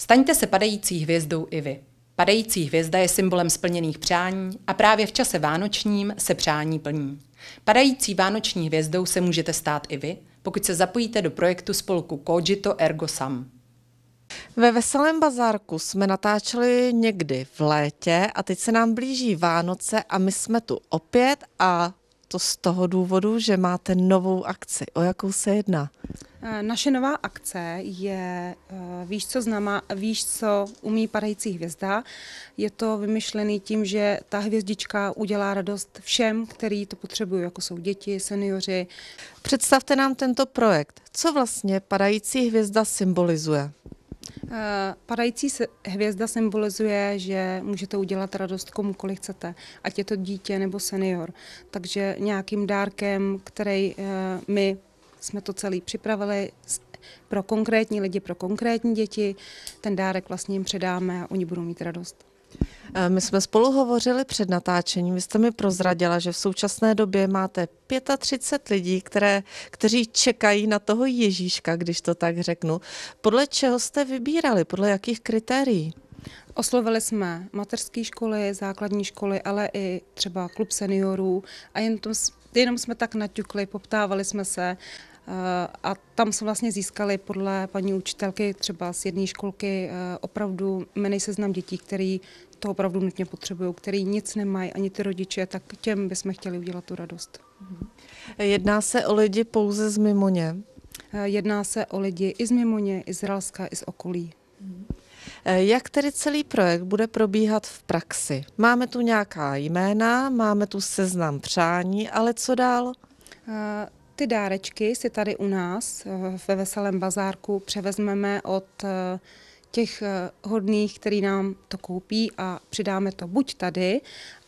Staňte se padající hvězdou i vy. Padající hvězda je symbolem splněných přání a právě v čase vánočním se přání plní. Padající vánoční hvězdou se můžete stát i vy, pokud se zapojíte do projektu spolku Kojito Ergo Sam. Ve Veselém bazárku jsme natáčeli někdy v létě a teď se nám blíží Vánoce a my jsme tu opět a to z toho důvodu, že máte novou akci. O jakou se jedná? Eh, naše nová akce je eh, Víš, co znamená, víš, co umí padající hvězda. Je to vymyšlený tím, že ta hvězdička udělá radost všem, který to potřebují, jako jsou děti, seniori. Představte nám tento projekt. Co vlastně padající hvězda symbolizuje? Eh, padající hvězda symbolizuje, že můžete udělat radost komukoliv chcete, ať je to dítě nebo senior. Takže nějakým dárkem, který my jsme to celý připravili pro konkrétní lidi, pro konkrétní děti. Ten dárek vlastně jim předáme a oni budou mít radost. Eh, my jsme spolu hovořili před natáčením. Vy jste mi prozradila, že v současné době máte 35 lidí, které, kteří čekají na toho Ježíška, když to tak řeknu. Podle čeho jste vybírali? Podle jakých kritérií? Oslovili jsme mateřské školy, základní školy, ale i třeba klub seniorů a jen to, jenom jsme tak naťukli, poptávali jsme se a tam jsme vlastně získali podle paní učitelky třeba z jedné školky eh, opravdu jmenej seznam dětí, který to opravdu nutně potřebují, který nic nemají, ani ty rodiče, tak těm bychom chtěli udělat tu radost. Jedná se o lidi pouze z Mimoně? Eh, jedná se o lidi i z Mimoně, i z Ralska, i z okolí. Jak tedy celý projekt bude probíhat v praxi? Máme tu nějaká jména, máme tu seznam přání, ale co dál? Ty dárečky si tady u nás eh, ve Veselém bazárku převezmeme od eh, těch eh, hodných, který nám to koupí a přidáme to buď tady,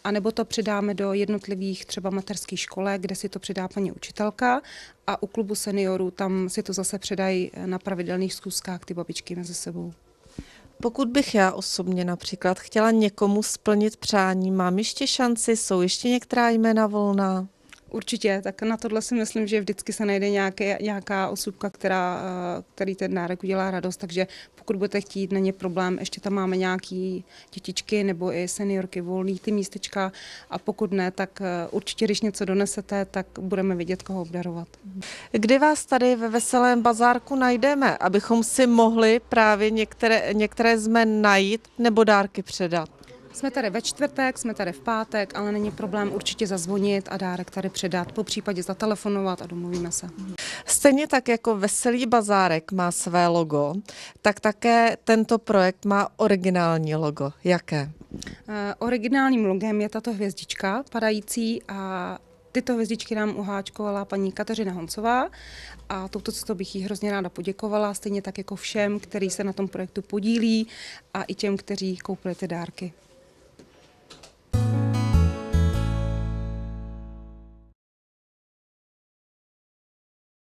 anebo to přidáme do jednotlivých třeba materských školek, kde si to přidá paní učitelka a u klubu seniorů tam si to zase předají na pravidelných zkuskách ty babičky mezi sebou. Pokud bych já osobně například chtěla někomu splnit přání, mám ještě šanci, jsou ještě některá jména volná? Určitě, tak na tohle si myslím, že vždycky se najde nějaké, nějaká osobka, která, eh, který ten dárek udělá radost, takže pokud budete chtít, není problém, ještě tam máme nějaký dětičky nebo i seniorky volný ty místečka a pokud ne, tak eh, určitě, když něco donesete, tak budeme vidět, koho obdarovat. Kdy vás tady ve Veselém bazárku najdeme, abychom si mohli právě některé, některé jsme najít nebo dárky předat? Jsme tady ve čtvrtek, jsme tady v pátek, ale není problém určitě zazvonit a dárek tady předat, po případě zatelefonovat a domluvíme se. Stejně tak jako Veselý bazárek má své logo, tak také tento projekt má originální logo. Jaké? Uh, originálním logem je tato hvězdička padající a Tyto hvězdičky nám uháčkovala paní Kateřina Honcová a touto cestou bych jí hrozně ráda poděkovala, stejně tak jako všem, kteří se na tom projektu podílí a i těm, kteří koupili ty dárky.